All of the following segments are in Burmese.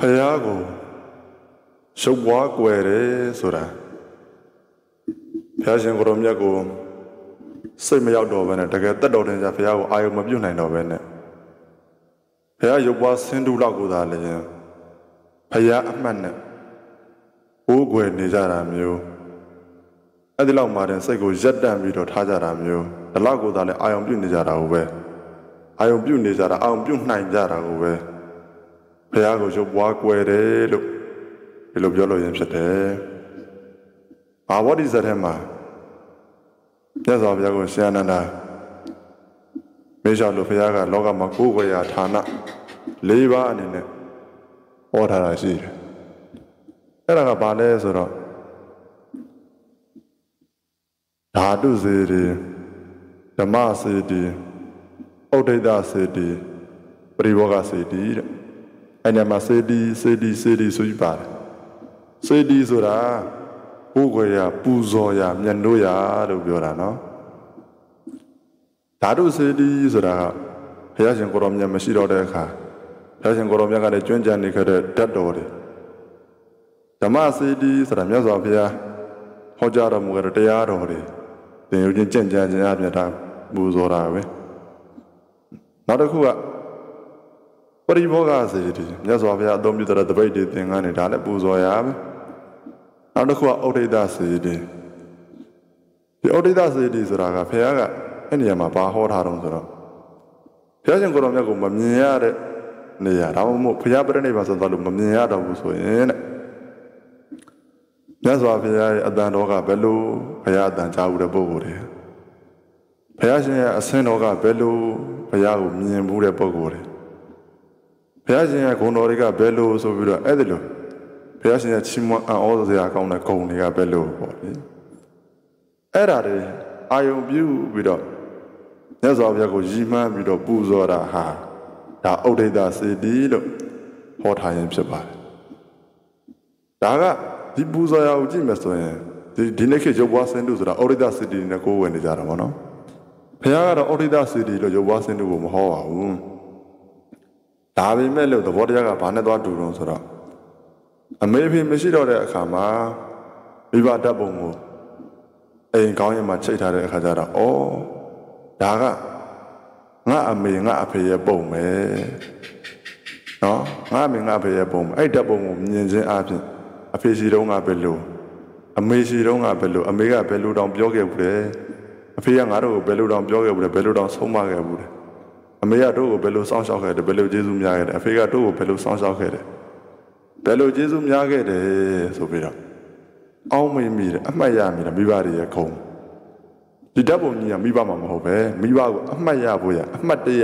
ဖယားကိုရှုပ်ပွားကွယ်တယ်ဆိုတာဘုရားရှင်ကိုရောမြတ်ကိုစိတ်မရောက်တော့ဘဲနဲ့တကယ်တက်တော်တင်ကြဘုရားကိုအာယုံမပြုတ်နိုင်တော့ဘဲနဲ့ဘုရားရုပ်ပွားဆင်းတူလောက်ကိုသာလည်းဘုရားအမှတ်နဲ့ဘိုးကွယ်နေကြတာမျိုးအဲ့ဒီလောက်မှတဲ့စိတ်ကိုရက်တန့်ပြီးတော့ထားကြတာမျိုးဒီလောက်ကိုသာလည်းအာယုံပြုတ်နေကြတာကိုပဲအာယုံပြုတ်နေကြတာအာယုံပြုတ်နိုင်ကြတာကိုပဲ ဘုရားကိုရုပ်ပွားကွယ်တယ်လို့ဒီလိုပြောလို့ရင်ဖြစ်တယ်။ဘာဝတိဇတ်ထဲမှာမြတ်စွာဘုရားကိုရှင်အနန္ဒာမေရှောလို့ဘုရားကလောကမှာကိုယ်ဝေယဌာန၄ပါးအနေနဲ့ဟောထားတာရှိတယ်။အဲ့ဒါကဘာလဲဆိုတော့ဓာတုစေတီဓမ္မစေတီဩဒိတစေတီပရိဘောဂစေတီတဲ့ အဲ့ဒီမှာစေတီစေတီစေတီဆိုပြီးပါတယ်စေတီဆိုတာဘိုးခွေရပူဇော်ရမြတ်နိုးရလို့ပြောတာနော်ဓာတုစေတီဆိုတာကဘုရားရှင်ကိုရောမြတ်မရှိတော့တဲ့အခါဘုရားရှင်ကိုရောမြတ်ကလည်းကျွမ်းကြံနေခဲ့တဲ့ဓာတ်တော်တွေဓမ္မစေတီဆိုတာမြတ်စွာဘုရားဟောကြားတော်မူတဲ့တရားတော်တွေသင်ယူခြင်းကြံ့ကြံ့ခြင်းအပြင်ဒါပူဇော်တာပဲနောက်တစ်ခုက ပရိဘောဂစေတီမြတ်စွာဘုရားအသုံးပြုတဲ့တပိတ်တွေသင်္ကန်းတွေဒါလည်းပူဇော်ရပဲနောက်တစ်ခုကဩဒိတစေတီဒီဩဒိတစေတီဆိုတာကဘုရားကအဲ့နေရာမှာဘာဟောထားတော့ဆိုတော့ဘုရားရှင်ကိုယ်တော်မြတ်ကိုမမြင်ရတဲ့နေရာဒါမှမဟုတ်ဘုရားပြိဋိဘံဆိုတော့လို့မမြင်ရတော့ဘူးဆိုရင်တဲ့မြတ်စွာဘုရားရဲ့အတန်တော်ကဘယ်လိုဘုရားအတန်ကြားဘူးတဲ့ပုဂ္ဂိုလ်တွေဘုရားရှင်ရဲ့အဆင်းတော်ကဘယ်လိုဘုရားကိုမြင်ဘူးတဲ့ပုဂ္ဂိုလ်တွေ ဘုရားရှင်ရဲ့ဂုဏ်တော်တွေကဘယ်လိုဆိုပြီးတော့အဲ့ဒီလိုဘုရားရှင်ရဲ့ချီးမွမ်းအံ့ဩစရာကောင်းတဲ့ဂုဏ်တွေကဘယ်လိုပေါ့လေအဲ့ဒါတွေအာယုံပြုပြီးတော့မြတ်စွာဘုရားကိုရည်မှန်းပြီးတော့ပူဇော်တာဟာဒါဥဒိတစေတီလို့ဟောထားရင်ဖြစ်ပါတယ်ဒါကဒီပူဇော်ရအောင်ကြည့်မယ်ဆိုရင်ဒီဒီနေ့ခေတ်ရုပ်ဘွားစင်တုဆိုတာဩရိဒစေတီနဲ့ကိုယ်ဝင်နေကြတာပေါ့နော်ဘုရားကတော့ဩရိဒစေတီလို့ရုပ်ဘွားစင်တုကိုမဟောပါဘူး ဒါပေမဲ့လို့သဘောတရားကဘာနဲ့သွားတူတော့ဆိုတော့အမေဖေမရှိတော့တဲ့အခါမှာမိဘဓာတ်ပုံကိုအိမ်ကောင်းရင်မှချိတ်ထားတဲ့အခါကျတော့ဩဒါကငါအမေငါအဖေရဲ့ပုံပဲနော်ငါအမေငါအဖေရဲ့ပုံအဲ့ဓာတ်ပုံကိုမြင်ခြင်းအပြင်အဖေစီတုံးကဘယ်လိုအမေစီတုံးကဘယ်လိုအမေကဘယ်လိုတောင်ပြောခဲ့ဘူးလဲအဖေကငါတို့ကိုဘယ်လိုတောင်ပြောခဲ့ဘူးလဲဘယ်လိုတောင်ဆုံးမခဲ့ဘူးလဲ အမေကတို့ကိုဘယ်လိုစောင့်ရှောက်ခဲ့တယ်ဘယ်လိုကျေးဇူးများခဲ့တယ်အဖေကတို့ကိုဘယ်လိုစောင့်ရှောက်ခဲ့တယ်ဘယ်လိုကျေးဇူးများခဲ့တယ်ဆိုပြီးတော့အောင်းမေးမိတယ်အမှတ်ရမိတယ်မိဘတွေရဲ့ခုံဒီဓာတ်ပုံကြီးကမိဘမှာမဟုတ်ပဲမိဘကိုအမှတ်ရဖို့ရအမှတ်တရ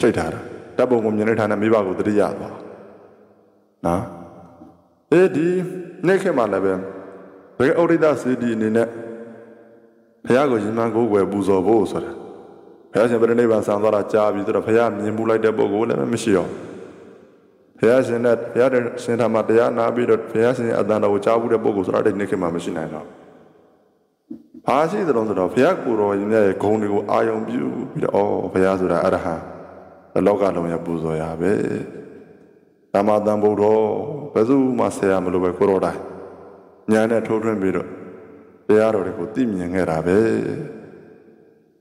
စိတ်ထားတာဓာတ်ပုံကိုမြင်လိုက်တာနဲ့မိဘကိုတတိယသွားနော်အဲဒီနေ့ခေတ်မှာလည်းပဲဘယ်ဩရိဒစေတီအနေနဲ့ဘုရားကိုရင်မှန်ကိုယ်ွယ်ပူဇော်ဖို့ဆိုတာ ဘုရားရှင်ပြိဋိဘံဆံသွားတာကြားပြီးဆိုတော့ဘုရားမြင်မှုလိုက်တဲ့ပုဂ္ဂိုလ်လည်းမရှိတော့ဘုရားရှင်နဲ့ဘုရားရှင်ထမှာတရားနာပြီးတော့ဘုရားရှင်အတန်တော်ကိုကြားဘူးတဲ့ပုဂ္ဂိုလ်ဆိုတာဒီနေ့ခေတ်မှာမရှိနိုင်တော့ဘာရှိသလဲဆိုတော့ဘုရားကိုယ်တော်ရင်ရဲ့ဂုဏ်တွေကိုအာယုံပြုပြီးတော့ဩဘုရားဆိုတာအရဟံလောကလုံးရဲ့ပူဇော်ရပဲဓမ္မတန်ဖို့တော့ဘယ်သူမှဆရာမလို့ပဲကိုတော်တိုင်းညာနဲ့ထိုးထွင်းပြီးတော့တရားတော်တွေကိုသိမြင်ခဲ့တာပဲ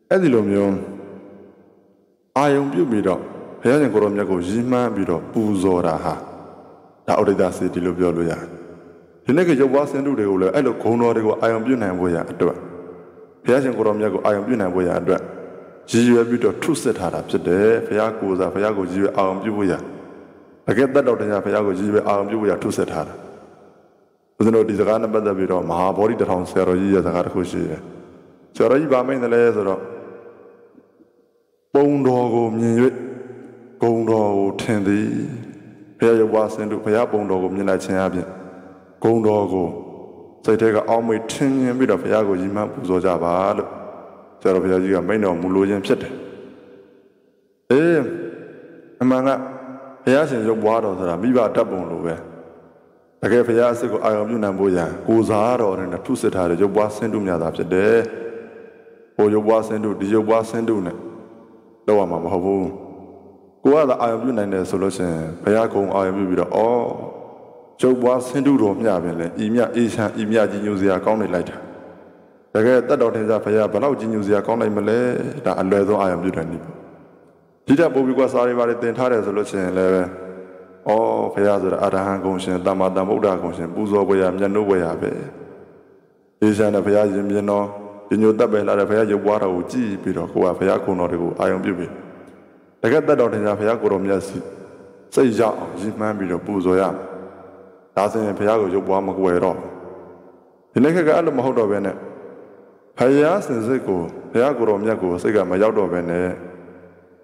အဲ့ဒီလိုမျိုး အာယုံပြုတ်ပြီးတော့ဘုရားရှင်ကိုရောမြတ်ကိုရည်မှန်းပြီးတော့ပူဇော်တာဟာဒါဩဒိတစေတီလို့ပြောလို့ရတယ်ဒီနေ့ကရုပ်ဝါစင်တုတွေကိုလည်းအဲ့လိုဂုံတော်တွေကိုအာယုံပြုတ်နိုင်ဖို့ရအတွက်ဘုရားရှင်ကိုရောမြတ်ကိုအာယုံပြုတ်နိုင်ဖို့ရအတွက်ရည်ရွယ်ပြီးတော့ထုစစ်ထားတာဖြစ်တယ်ဘုရားကိုယ်စားဘုရားကိုရည်ရွယ်အာယုံပြုတ်ဖို့ရတကယ်တတ်တော်တရားဘုရားကိုရည်ရွယ်အာရုံပြုဖို့ရထုဆက်ထားတာဦးဇင်းတို့ဒီစကားနဲ့ပတ်သက်ပြီးတော့မဟာဗောဓိတထောင်ဆရာတော်ကြီးရဲ့စကားတစ်ခုရှိတယ်ဆရာတော်ကြီးဗာမိန်တယ်လဲဆိုတော့ ပုံတော်ကိုမြင်၍ဂုံတော်ကိုထင်သည်ဘုရားရဲ့ဝါစင်တို့ဘုရားပုံတော်ကိုမြင်လိုက်ခြင်းအပြင်ဂုံတော်ကိုစိတ်ထဲကအောင်းမေ့ထင်မြင်ပြီးတော့ဘုရားကိုရည်မှန်းပူဇော်ကြပါလို့ဆရာတော်ဘုရားကြီးကမိန့်တော်မူလိုခြင်းဖြစ်တယ်အေးအမှန်ကဘုရားရှင်ရုပ်ပွားတော်ဆိုတာမိဘတတ်ပုံလိုပဲတကယ်ဘုရားအစစ်ကိုအာရုံပြုနိုင်ဖို့ရန်ကိုစားတော်နဲ့ထုစစ်ထားတဲ့ရုပ်ပွားဆင်းတုများတာဖြစ်တယ်ဟိုရုပ်ပွားဆင်းတုဒီရုပ်ပွားဆင်းတုနဲ့ လောက်ရမှာမဟုတ်ဘူးကိုကသာအာယုံပြုနိုင်တယ်ဆိုလို့ရှိရင်ဘုရားကုံအာယုံပြုပြီးတော့ဩကျုပ်ဘွားဆင်းတုတော်မျှပင်လေဤမြအေးချမ်းဤမြကြီးညိုစရာကောင်းနေလိုက်တာတကယ်တက်တော်ထင်စားဘုရားဘလောက်ကြီးညိုစရာကောင်းနိုင်မလဲဒါအလွယ်ဆုံးအာယုံပြုတယ်နိပေါ့ဒီတက်ပို့ပြီးကစားရပါလေတင်ထားတယ်ဆိုလို့ရှိရင်လည်းပဲဩဘုရားဆိုတာအရဟံကုံရှင်တမ္မာတမ္ဗုဒ္ဓကုံရှင်ပူဇော်ဘွယ်ရမျက်နှုတ်ဘွယ်ရပဲအေးချမ်းတဲ့ဘုရားရှင်မြင်တော် ညညတက်ပဲလာတဲ့ဘုရားရုပ်ပွားတော်ကိုကြည့်ပြီးတော့ကိုကဘုရားကုံတော်တွေကိုအာယုံပြုပြီးတကယ်တက်တော်ထင်စားဘုရားကိုယ်တော်မြတ်စီစိတ်ရောက်အောင်ရည်မှန်းပြီးတော့ပူဇော်ရမယ်ဒါဆိုရင်ဘုရားကိုရုပ်ပွားမကွယ်တော့ဒီနေ့ခက်ကအဲ့လိုမဟုတ်တော့ဘဲနဲ့ဘုရားစင်စစ်ကိုဘုရားကိုယ်တော်မြတ်ကိုစိတ်ကမရောက်တော့ဘဲနဲ့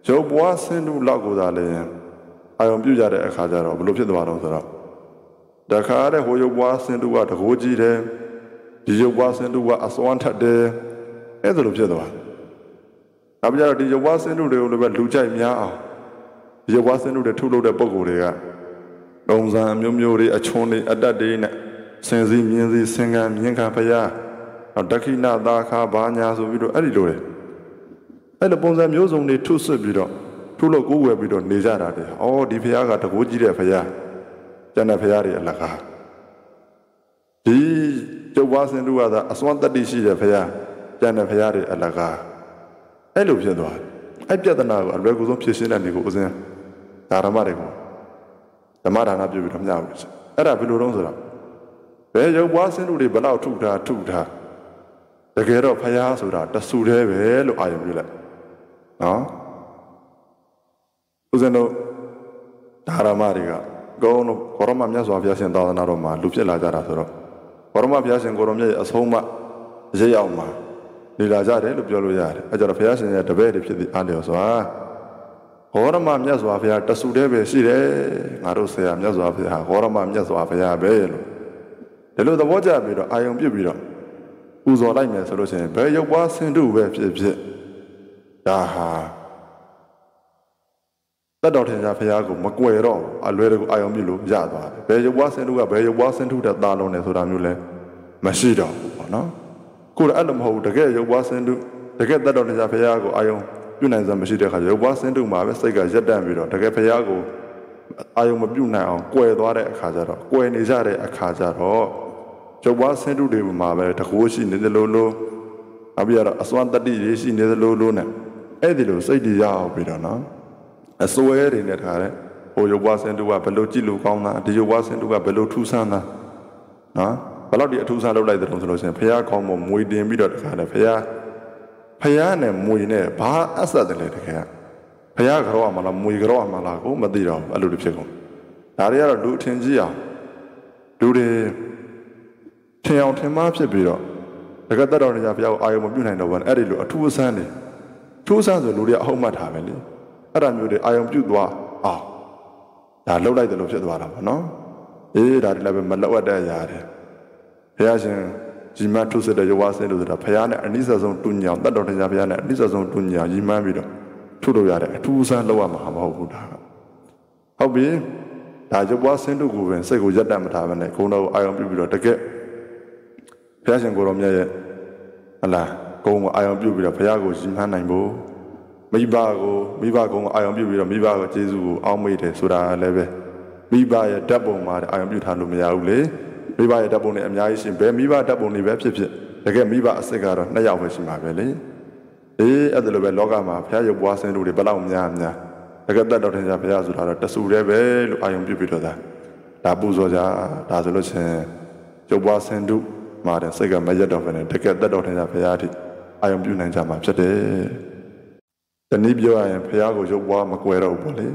ရုပ်ပွားဆင်းတုလောက်ကိုသာလေအာယုံပြုကြတဲ့အခါကျတော့ဘယ်လိုဖြစ်သွားတော့ဆိုတော့တခါတဲ့ဟိုရုပ်ပွားဆင်းတုကတကိုးကြီးတယ် ဒီရုပ်ပွားဆင်းတုကအစွမ်းထက်တယ်အဲ့ဒါလိုဖြစ်သွားတယ်နောက်ပြီးတော့ဒီရုပ်ပွားဆင်းတုတွေကိုလည်းပဲလူကြိုက်များအောင်ဒီရုပ်ပွားဆင်းတုတွေထုလုပ်တဲ့ပုံကိုယ်တွေကပုံစံအမျိုးမျိုးတွေအချွန်တွေအတတ်တွေနဲ့စင်စည်းမြင်းစည်းစင်ကံမြင်းခံဖရာနောက်ဒက္ခိဏသာခါဘာညာဆိုပြီးတော့အဲ့ဒီလိုတွေအဲ့လိုပုံစံမျိုးစုံတွေထုဆွတ်ပြီးတော့ထုလို့ကိုးဝယ်ပြီးတော့နေကြတာတဲ့။အော်ဒီဖရာကတကိုးကြီးတဲ့ဖရာကျန်တဲ့ဖရာတွေအလကားဒီ ကျုပ်ဝါစင်တို့ကသာအစွမ်းတတ္တိရှိတဲ့ဖရာကျန်တဲ့ဖရာတွေအလကားအဲ့လိုဖြစ်သွားတယ်။အဲ့ပြဿနာကိုအလွယ်ကူဆုံးဖြေရှင်းတဲ့နေကိုဦးစင်းဒါရမတွေကိုဓမ္မဒါနပြုပြီးတော့မျှဘူးအဲ့ဒါဘယ်လိုတုံးဆိုတော့ဘယ်ရုပ်ပွားစင်းတို့တွေဘလောက်ထုထားထုထားတကယ်တော့ဖယားဆိုတာတဆူတည်းပဲလို့အာရုံပြုလိုက်နော်ဦးဇင်းတို့ဒါရမတွေကကောင်းလို့ကောရမမြတ်စွာဘုရားရှင်သာသနာတော်မှာလူဖြစ်လာကြတာဆိုတော့ ကောရမဘုရားရှင်ကိုရမြတ်ရဲ့အဆုံးအမရရောက်မှာနေလာကြတယ်လို့ပြောလို့ရတယ်အဲကြတော့ဘုရားရှင်ရဲ့တပည့်တွေဖြစ်သည့်အားလျော်စွာဟောရမမြတ်စွာဘုရားတဆူတဲ့ပဲရှိတယ်ငါတို့ဆရာမြတ်စွာဘုရားဟောရမမြတ်စွာဘုရားပဲလို့ဒီလိုသဘောကျပြီးတော့အာယုံပြစ်ပြီးတော့ပူဇော်လိုက်မယ်ဆိုလို့ရှိရင်ဘယ်ရုပ်ပွားဆင်တုပဲဖြစ်ဖြစ်ဒါဟာ တတ်တော်ထင်ရှားဘုရားကိုမကွယ်တော့အလွယ်တကူအာယုံပြစ်လို့ရသွားတယ်ဘယ်ရုပ်ပွားဆင်တုကဘယ်ရုပ်ပွားဆင်တုတဲ့သားလုံးနဲ့ဆိုတာမျိုးလဲမရှိတော့ဘူးပေါ့နော်ကိုယ်အဲ့လိုမဟုတ်ဘူးတကယ်ရုပ်ပွားဆင်တုတကယ်တတ်တော်ထင်ရှားဘုရားကိုအာယုံပြုနိုင်စမ်းမရှိတဲ့အခါရုပ်ပွားဆင်းတုမှာပဲစိတ်ကရက်တန့်ပြီးတော့တကယ်ဖရာကိုအာယုံမပြုနိုင်အောင်ကွယ်သွားတဲ့အခါကျတော့ကွယ်နေကြတဲ့အခါကျတော့ရုပ်ပွားဆင်းတုတွေမှာပဲတကိုးရှိနေသလိုလိုအပြည့်တော့အစွမ်းတတိတွေရှိနေသလိုလိုနဲ့အဲ့ဒီလိုစိတ်တွေရအောင်ပြီးတော့နော် အစွဲတွေနဲ့ထားတဲ့ဟိုရုပ်ပွားဆင်းတုကဘယ်လိုကြည့်လို့ကောင်းတာဒီရုပ်ပွားဆင်းတုကဘယ်လိုထူးဆန်းတာနော်ဘယ်လောက်ဒီအထူးဆန်းလုပ်လိုက်တဲ့တုံးဆိုလို့ရှိရင်ဖရာကောင်းမမွေတင်ပြီးတော့တခါနဲ့ဖရာဖယားနဲ့မွေနဲ့ဘာအဆက်တယ်လဲတကယ်ဖယားကြောမလားမွေကြောမလားကိုမသိတော့အဲ့လိုတွေဖြစ်ကုန်ဒါတွေကတော့လူအထင်ကြီးအောင်လူတွေထင်အောင်ထင်မှားဖြစ်ပြီးတော့တကယ်တတ်တော်နေကြဘုရားကိုအာယုံမပြုနိုင်တော့ဘူးအဲ့ဒီလိုအထူးအဆန်းနေထူးအဆန်းဆိုလူတွေအဟုတ်မှတ်ထားပဲလေ အဲ့ဒါမျိုးတွေအာယုံပြုသွားအောင်ဒါလှုပ်လိုက်တယ်လို့ဖြစ်သွားတာပေါ့နော်အေးဒါတွေလည်းပဲမလောက်အပ်တဲ့အရာတွေဘုရားရှင်ရီမန်းထုစစ်တဲ့ယောဝဆင်းလို့ဆိုတာဘုရားနဲ့အနိစ္စဆုံးတူညာတတ်တော်တရားဘုရားနဲ့အနိစ္စဆုံးတူညာရီမန်းပြီးတော့ထုလို့ရတဲ့အထူးအဆန်းလောက်ရမှာမဟုတ်ဘူးဒါဟုတ်ပြီဒါယောဝဆင်းတို့ကိုပင်စိတ်ကိုရက်တတ်မထားဘဲနဲ့ခုံတော်ကိုအာယုံပြုပြီးတော့တကယ်ဘုရားရှင်ကိုတော်မြတ်ရဲ့ဟလာကုံကိုအာယုံပြုပြီးတော့ဘုရားကိုရီမန်းနိုင်ဖို့ မိဘကိုမိဘကုံကိုအာယုံပြုပြီးတော့မိဘကိုကျေးဇူးကိုအောင်းမေ့တယ်ဆိုတာလည်းပဲမိဘရဲ့ဓာတ်ပုံမှာအာယုံပြုထားလို့မရဘူးလေမိဘရဲ့ဓာတ်ပုံတွေအများကြီးရှင်ဘယ်မိဘဓာတ်ပုံတွေပဲဖြစ်ဖြစ်တကယ်မိဘအစ်စ်ကတော့နှစ်ယောက်ပဲရှိမှာပဲလေအေးအဲ့ဒါလိုပဲလောကမှာဘုရားရုပ်ပွားဆင်းတို့တွေဘယ်လောက်များများတကယ်တတ်တော်ထင်ကြဘုရားဆိုတာတော့တဆူတည်းပဲလို့အာယုံပြုပြီးတော့ဒါဒါပူဇော်ကြဒါဆိုလို့ချင်းရုပ်ပွားဆင်းတို့မှာတဲ့စိတ်ကမရက်တော့ဘဲနဲ့တကယ်တတ်တော်ထင်ကြဘုရားအထိအာယုံပြုနိုင်ကြမှာဖြစ်တယ် တနည်းပြောရရင်ဘုရားကိုရုပ်ပွားမကွယ်တော့ဘူးပေါ့လေ